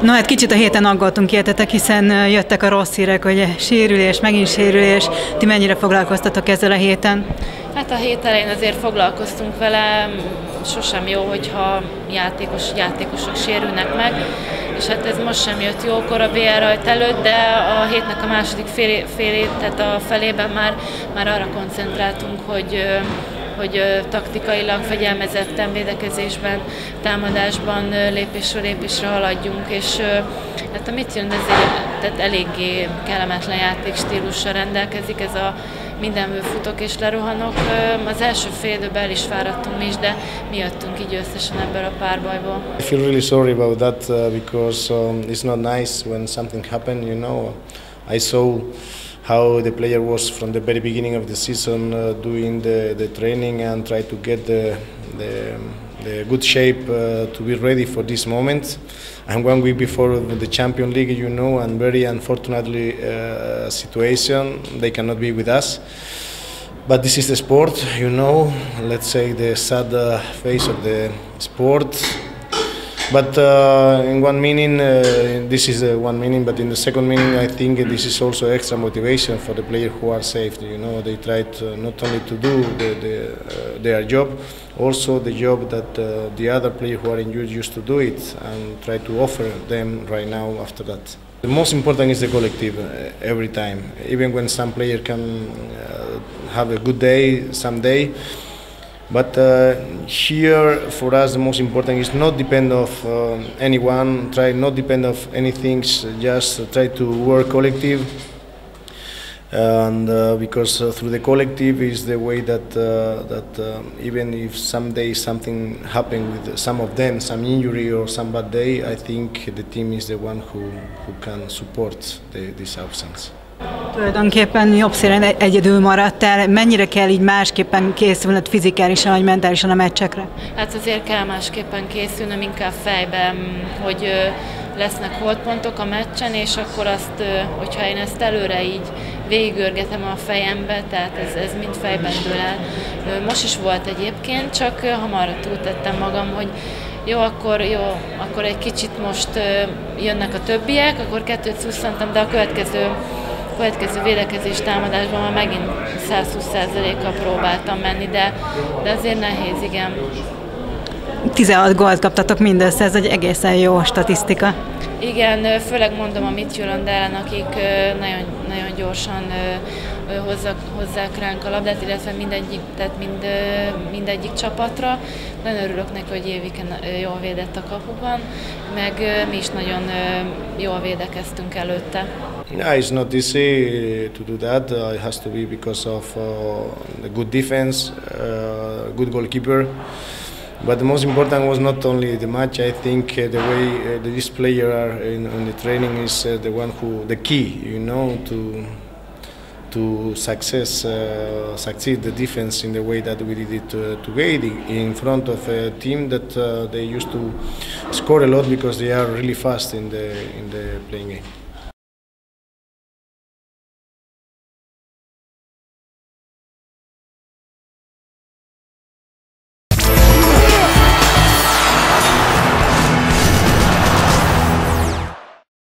No hát kicsit a héten aggódtunk értetek, hiszen jöttek a rossz hírek, hogy sérülés, megint sérülés. Ti mennyire foglalkoztatok ezzel a héten? Hát a hét elején azért foglalkoztunk vele, sosem jó, hogyha játékos, játékosok sérülnek meg, és hát ez most sem jött jókor a BR rajt előtt, de a hétnek a második fél, fél tehát a felében már, már arra koncentráltunk, hogy hogy taktikailag fegyelmezetten védekezésben, támadásban lépésről lépésre haladjunk, és hát a Mitchell ez egy, tehát eléggé kellemetlen játékstílussal rendelkezik, ez a mindenből futok és lerohanok. Az első fél időben el is fáradtunk mi is, de mi jöttünk így összesen ebből a párbajból. I feel really sorry about that uh, because um, it's not nice when something happened, you know. I saw how the player was from the very beginning of the season uh, doing the, the training and try to get the, the, the good shape uh, to be ready for this moment. And one week before the Champions League, you know, and very unfortunately uh, situation, they cannot be with us. But this is the sport, you know. Let's say the sad uh, face of the sport but uh, in one meaning, uh, this is uh, one meaning, but in the second meaning, I think this is also extra motivation for the players who are saved. You know, they try to, not only to do the, the, uh, their job, also the job that uh, the other players who are injured used to do it, and try to offer them right now after that. The most important is the collective uh, every time. Even when some player can have a good day, some day but uh, here, for us, the most important is not depend of uh, anyone. Try not depend of anything. Just try to work collective, and uh, because uh, through the collective is the way that uh, that um, even if someday something happen with some of them, some injury or some bad day, I think the team is the one who who can support the, this absence. Tulajdonképpen jobb szélen egyedül maradtál. Mennyire kell így másképpen készülnöd fizikálisan vagy mentálisan a meccsekre? Hát azért kell másképpen készülnöm, inkább fejben, hogy lesznek holdpontok a meccsen, és akkor azt, hogyha én ezt előre így végigörgetem a fejembe, tehát ez, ez mind fejben dől el. Most is volt egyébként, csak hamarra túltettem magam, hogy jó, akkor jó, akkor egy kicsit most jönnek a többiek, akkor kettőt szusszantam, de a következő következő védekezés támadásban már megint 120%-kal próbáltam menni, de, de azért nehéz, igen. 16 gólt kaptatok mindössze, ez egy egészen jó statisztika. Igen, főleg mondom a ellen, akik nagyon gyorsan hozzak, hozzák ránk a labdát, illetve mindegyik, tehát mind, mindegyik csapatra. Nagyon örülök neki, hogy Éviken jól védett a kapuban, meg mi is nagyon jól védekeztünk előtte. Yeah, it's not easy to do that. Uh, it has to be because of uh, the good defense, uh, good goalkeeper. But the most important was not only the match. I think uh, the way uh, this player are in, in the training is uh, the one who the key, you know, to to success uh, succeed the defense in the way that we did it uh, today in front of a team that uh, they used to score a lot because they are really fast in the in the playing game.